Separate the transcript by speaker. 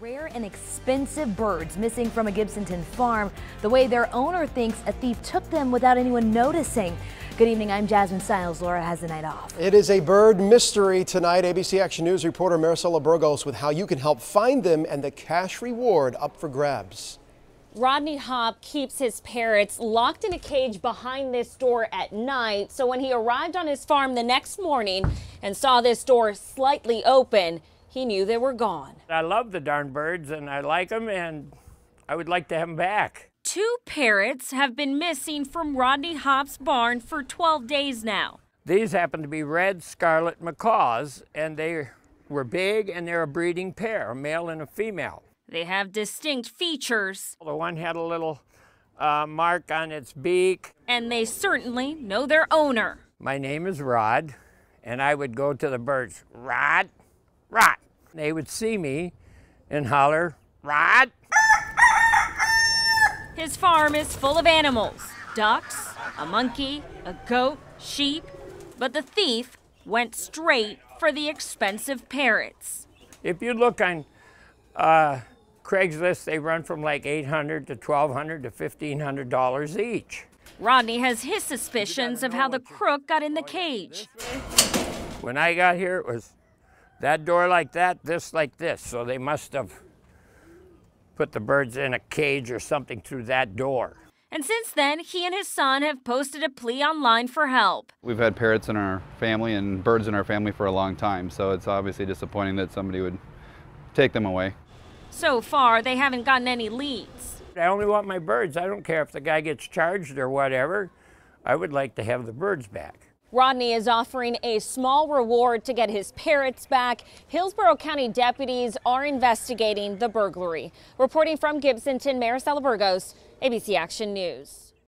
Speaker 1: Rare and expensive birds missing from a Gibsonton farm. The way their owner thinks a thief took them without anyone noticing. Good evening, I'm Jasmine Stiles. Laura has the night off.
Speaker 2: It is a bird mystery tonight. ABC Action News reporter Maricela Burgos with how you can help find them and the cash reward up for grabs.
Speaker 3: Rodney Hopp keeps his parrots locked in a cage behind this door at night. So when he arrived on his farm the next morning and saw this door slightly open, he knew they were gone.
Speaker 4: I love the darn birds and I like them and I would like to have them back.
Speaker 5: Two parrots have been missing from Rodney Hopp's barn for 12 days now.
Speaker 4: These happen to be red scarlet macaws and they were big and they're a breeding pair, a male and a female.
Speaker 5: They have distinct features.
Speaker 4: The one had a little uh, mark on its beak.
Speaker 5: And they certainly know their owner.
Speaker 4: My name is Rod, and I would go to the birds, Rod, Rod. They would see me and holler, Rod.
Speaker 5: His farm is full of animals ducks, a monkey, a goat, sheep. But the thief went straight for the expensive parrots.
Speaker 4: If you look on uh, Craigslist, they run from like 800 to 1200 to $1,500 each.
Speaker 5: Rodney has his suspicions of how the crook got in the cage.
Speaker 4: When I got here, it was that door like that, this like this. So they must have put the birds in a cage or something through that door.
Speaker 5: And since then, he and his son have posted a plea online for help.
Speaker 6: We've had parrots in our family and birds in our family for a long time, so it's obviously disappointing that somebody would take them away.
Speaker 5: So far, they haven't gotten any leads.
Speaker 4: I only want my birds. I don't care if the guy gets charged or whatever. I would like to have the birds back.
Speaker 3: Rodney is offering a small reward to get his parrots back. Hillsborough County deputies are investigating the burglary. Reporting from Gibsonton, Maricela Burgos, ABC Action News.